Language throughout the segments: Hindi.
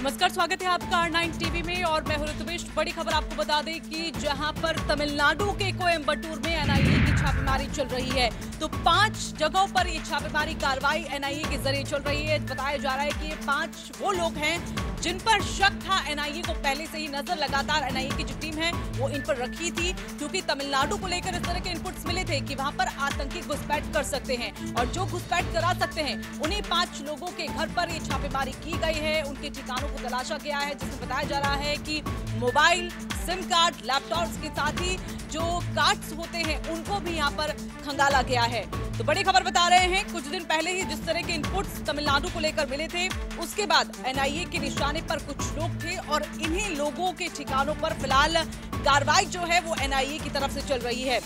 नमस्कार, स्वागत है आपका आर नाइन टीवी में और मैं हूँ ऋतुवेश बड़ी खबर आपको बता दें कि जहाँ पर तमिलनाडु के कोयम्बटूर में एनआईए की छापेमारी चल रही है तो पाँच जगहों पर ये छापेमारी कार्रवाई एनआईए के ज़रिए चल रही है। बताया जा रहा है कि ये पाँच वो लोग हैं जिन पर शक था एनआईए को पहले से ही नज़र लगातार एनआईए की जो टीम है, वो इन पर रखी थी, क्योंकि तमिलनाडु को लेकर इस तरह के इनपुट्स मिले थे कि वहाँ पर आतंकी घुसपैठ कर सकते हैं। और जो घुसपैठ करा सकते हैं, उन्हीं पाँच लोगों के घर पर ये छापेमारी की गई है। उनके ठिकानों को तलाशा गया है, जिसमें बताया जा रहा है कि मोबाइल सिम कार्ड लैपटॉप के साथ ही जो कार्ड्स होते हैं उनको भी यहाँ पर खंगाला गया है। तो बड़ी खबर बता रहे हैं, कुछ दिन पहले ही जिस तरह के इनपुट्स तमिलनाडु को लेकर मिले थे, उसके बाद एनआईए के निशाने पर कुछ लोग थे और इन्हीं लोगों के ठिकानों पर फ़िलहाल कार्रवाई जो है वो एनआईए की तरफ़ से चल रही है।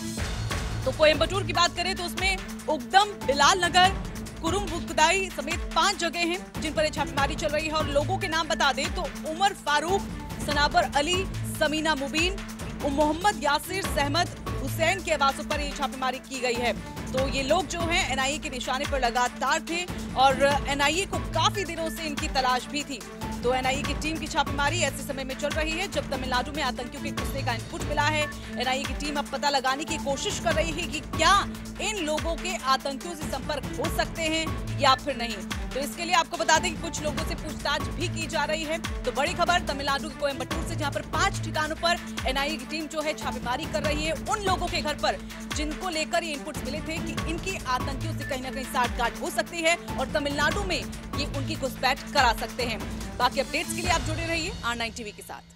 तो कोयम्बटूर की बात करें तो उसमें उगदम, बिलाल नगर कुरुम बुकदाई समेत पाँच जगह हैं जिन पर छापेमारी चल रही है। और लोगों के नाम बता दें तो उमर फारूक, सनाबर अली, समीना मुबीन मोहम्मद यासिर, सहमद हुसैन के आवासों पर ये छापेमारी की गई है। तो ये लोग जो हैं एनआईए के निशाने पर लगातार थे और एनआईए को काफ़ी दिनों से इनकी तलाश भी थी। तो एनआईए की टीम की छापेमारी ऐसे समय में चल रही है, जब तमिलनाडु में आतंकियों के घुसने का इनपुट मिला है। एनआईए की टीम अब पता लगाने की कोशिश कर रही है कि क्या इन लोगों के आतंकियों से संपर्क हो सकते हैं या फिर नहीं। तो इसके लिए आपको बता दें कि कुछ लोगों से पूछताछ भी की जा रही है। तो बड़ी खबर, तमिलनाडु के कोयम्बटूर से, जहाँ पर पाँच ठिकानों पर एनआईए की टीम जो है छापेमारी कर रही है। उन लोगों के घर पर जिनको लेकर ये इनपुट मिले थे कि इनकी आतंकियों से कहीं ना कहीं साठगांठ हो सकती है और तमिलनाडु में ये उनकी घुसपैठ करा सकते हैं। बाकी अपडेट्स के लिए आप जुड़े रहिए आर नाइन टीवी के साथ।